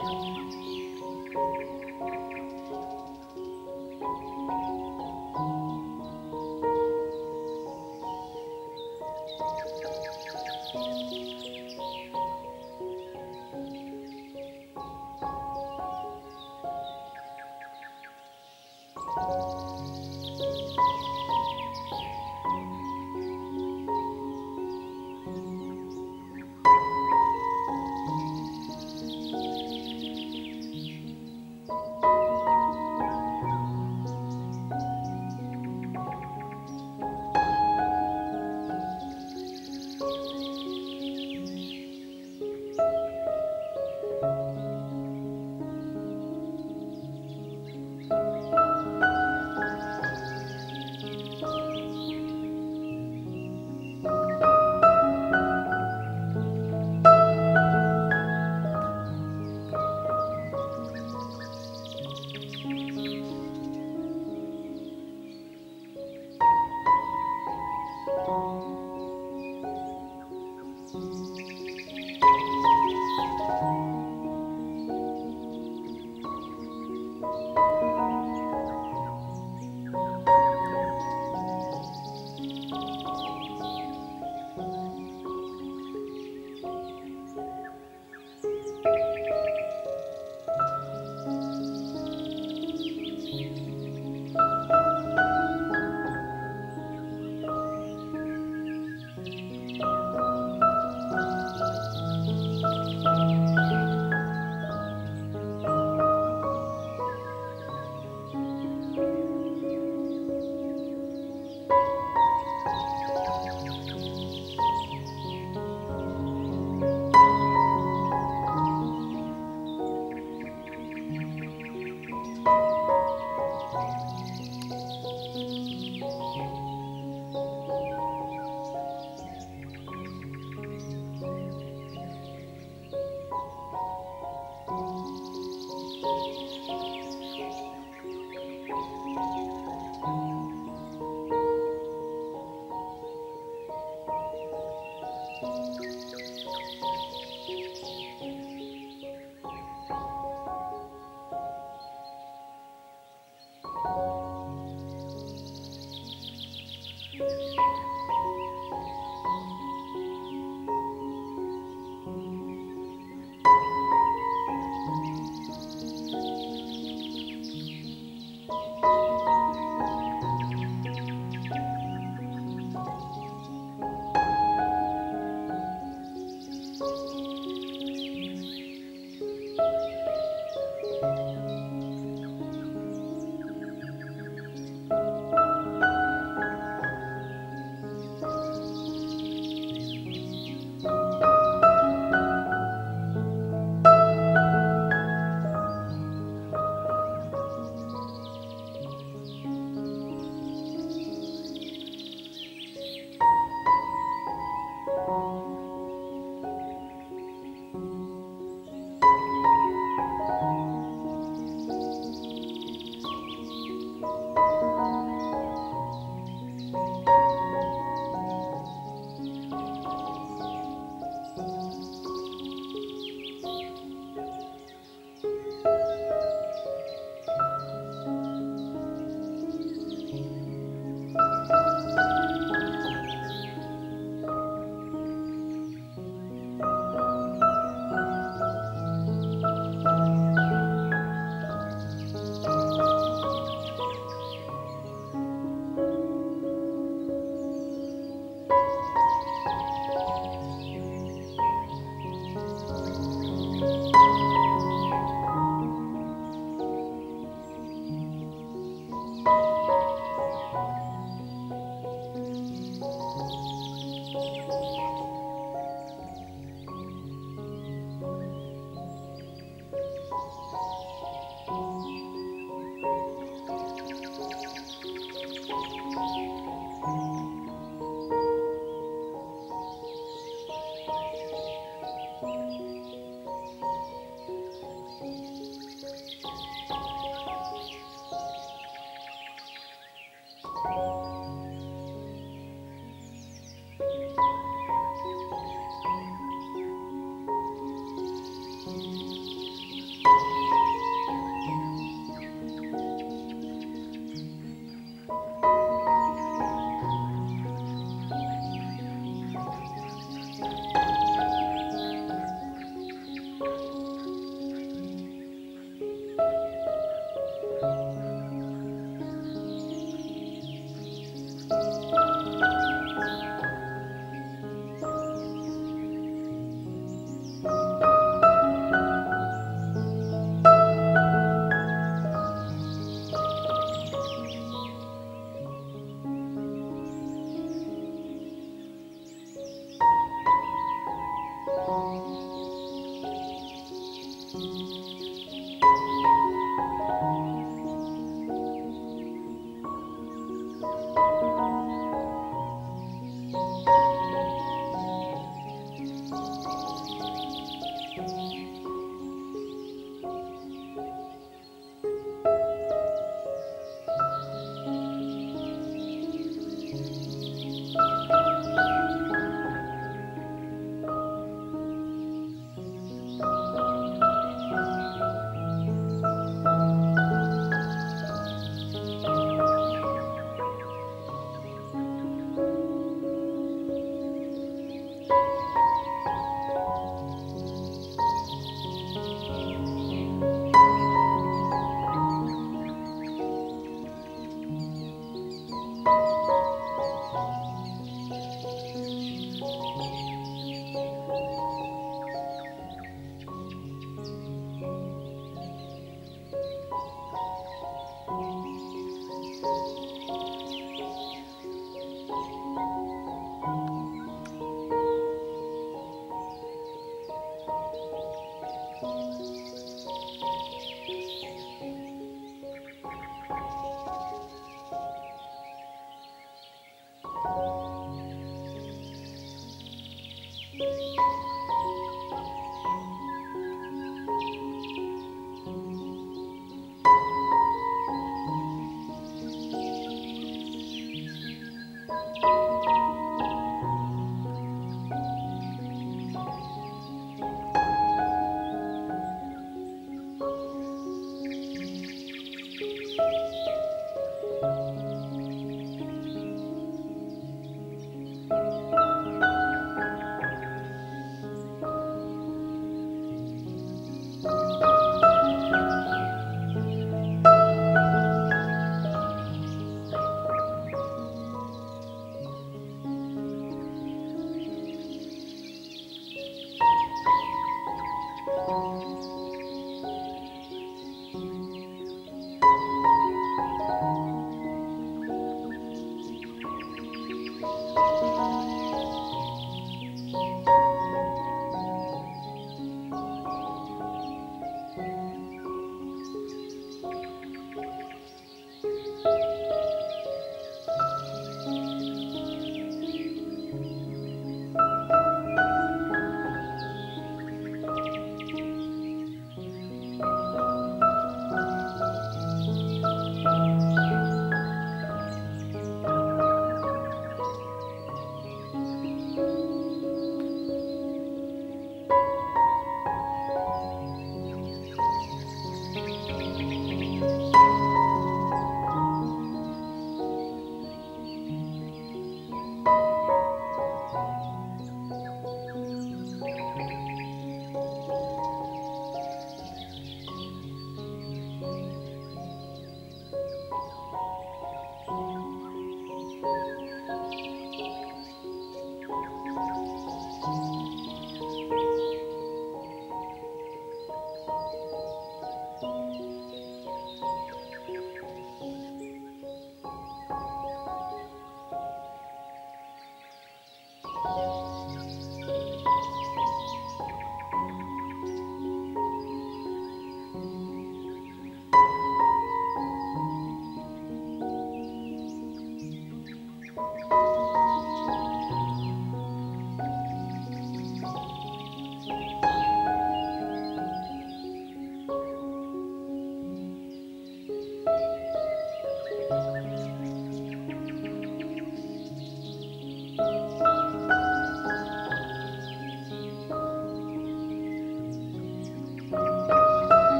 Música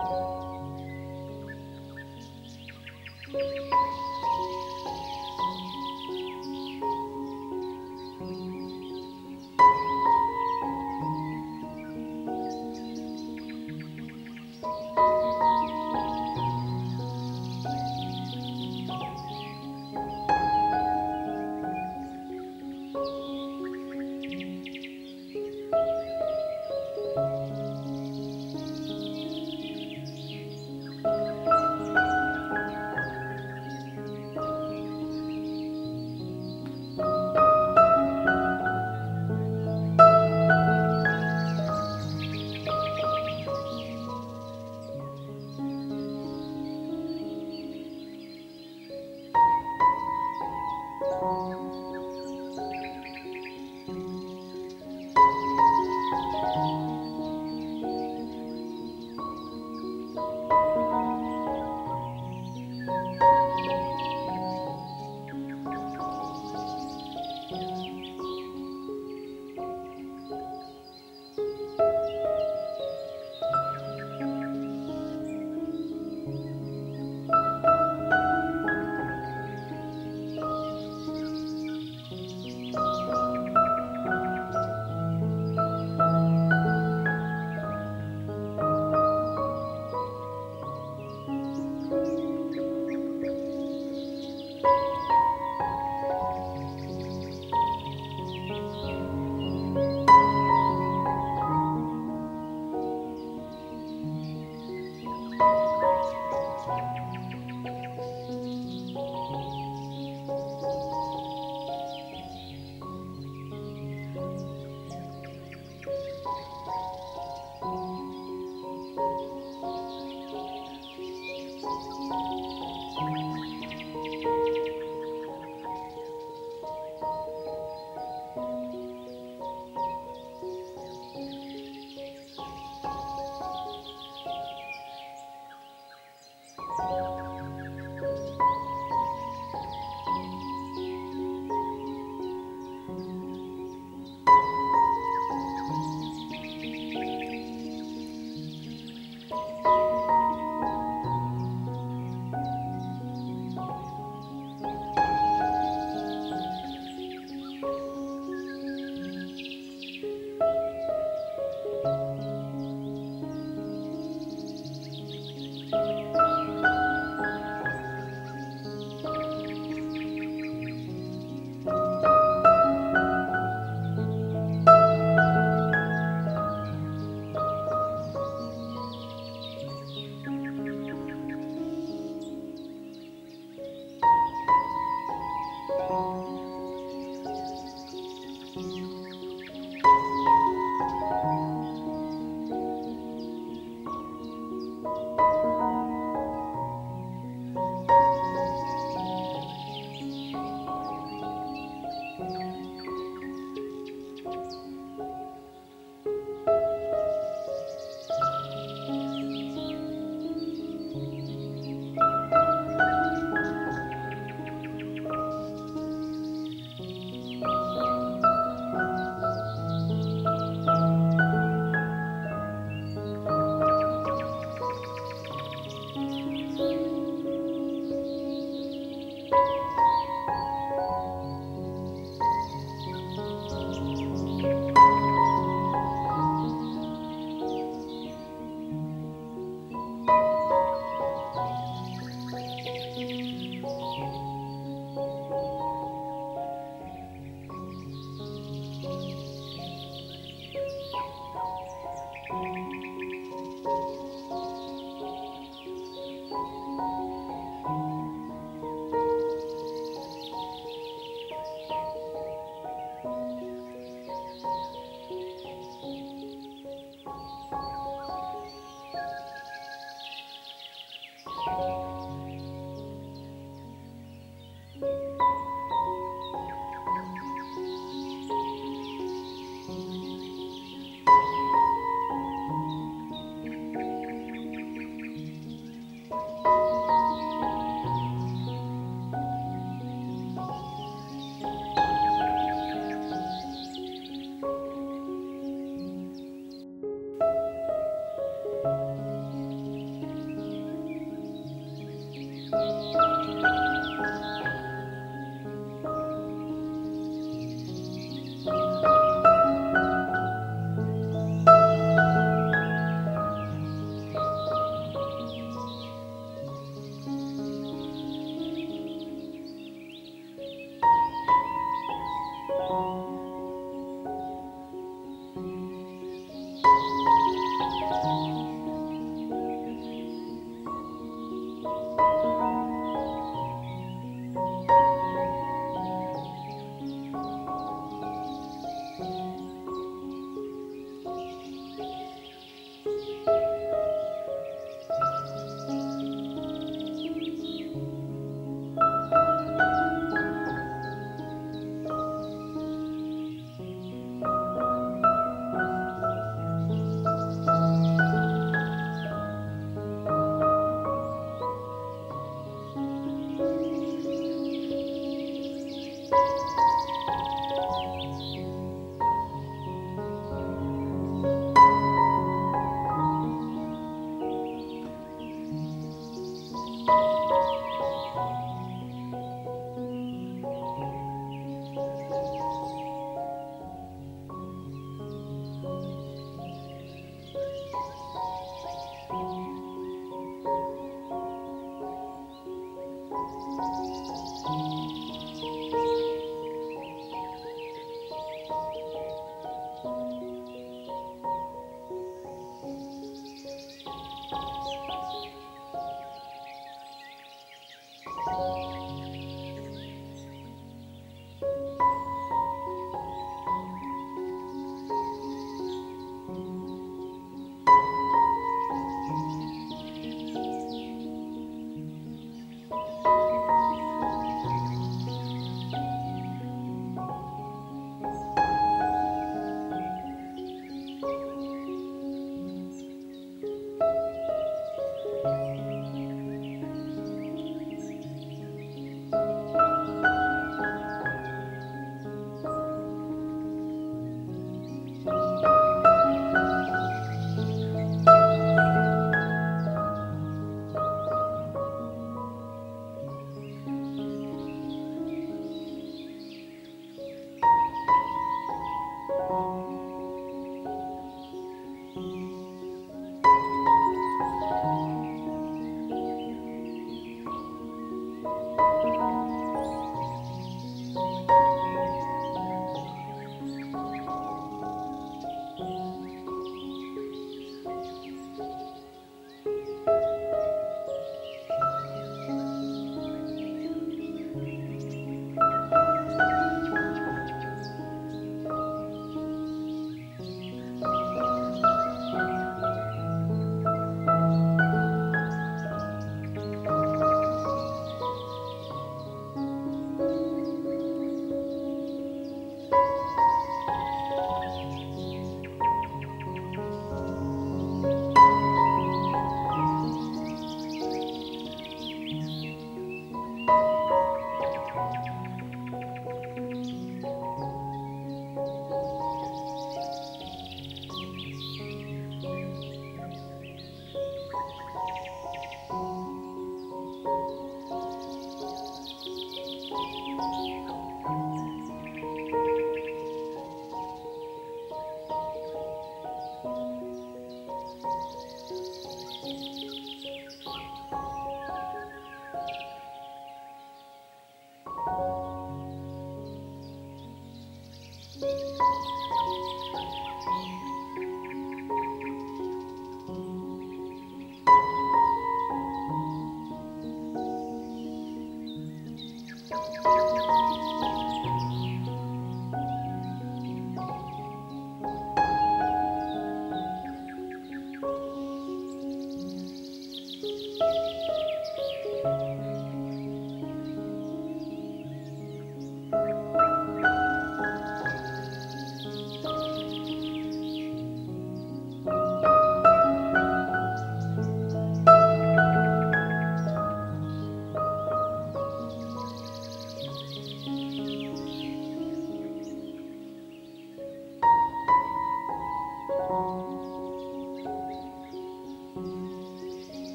Música